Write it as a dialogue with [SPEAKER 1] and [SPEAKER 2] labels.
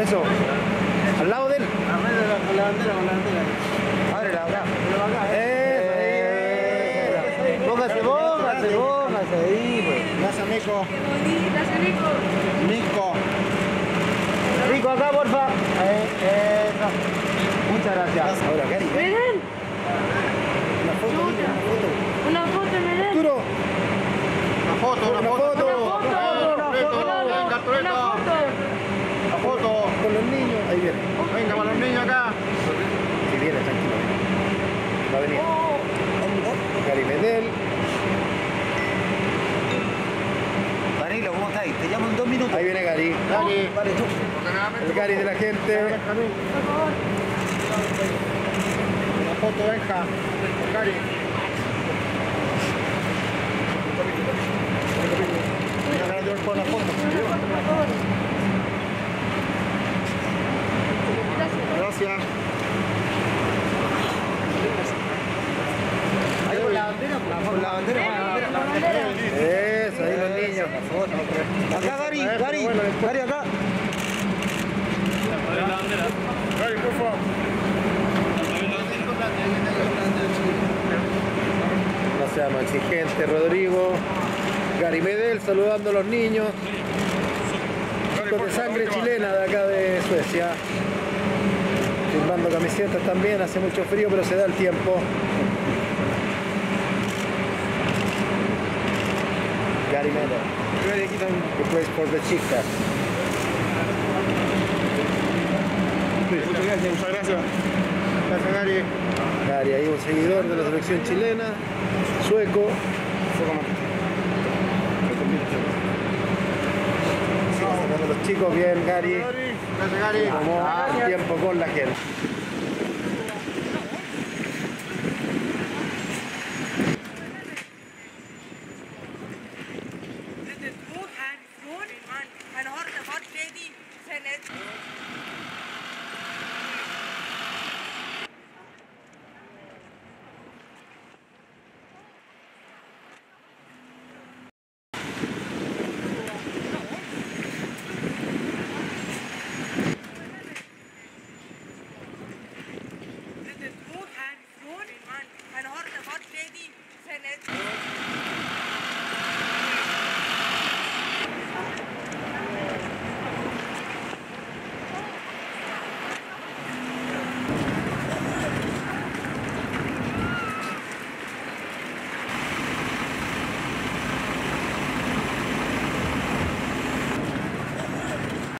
[SPEAKER 1] Eso. Al lado de él.
[SPEAKER 2] Con la bandera, con la bandera.
[SPEAKER 1] Abre la bandera. Eso. ahí. Póngase, póngase, póngase ahí, pues.
[SPEAKER 2] Gracias, Nico.
[SPEAKER 3] Gracias, Nico.
[SPEAKER 2] Nico.
[SPEAKER 1] Rico acá, porfa. Ahí, eso. Muchas gracias. Ahora. Una foto, una foto.
[SPEAKER 3] Una foto, miren.
[SPEAKER 1] Arturo.
[SPEAKER 2] Una foto, una
[SPEAKER 1] Una
[SPEAKER 2] foto.
[SPEAKER 1] foto.
[SPEAKER 3] Una foto. Una foto.
[SPEAKER 2] La foto.
[SPEAKER 1] Con los niños. Ahí viene.
[SPEAKER 2] Venga, para los niños acá.
[SPEAKER 1] Si viene, tranquilo. Va a venir. Gary Medel. Danilo, ¿cómo estáis? Te llamo en dos minutos. Ahí viene Gary.
[SPEAKER 2] Gary.
[SPEAKER 1] Vale, tú. El Gary de la gente.
[SPEAKER 2] Una foto, venga. Gary. La foto. Gracias.
[SPEAKER 1] Ahí con la bandera, con la bandera, con la bandera. Eso, ahí los niños. Acá, Gary, Gary, Gary, acá. Más exigente, Rodrigo. Gary Medel saludando a los niños. Chicos de sangre chilena de acá de Suecia. Firmando camisetas también, hace mucho frío pero se da el tiempo. Gary Medel. He plays for the Chicas.
[SPEAKER 2] Muchas gracias. Gracias, Gary.
[SPEAKER 1] Gary, ahí un seguidor de la selección chilena, sueco. Los chicos bien, Gary.
[SPEAKER 2] Gracias, Gary.
[SPEAKER 1] Tomó el tiempo con la gente.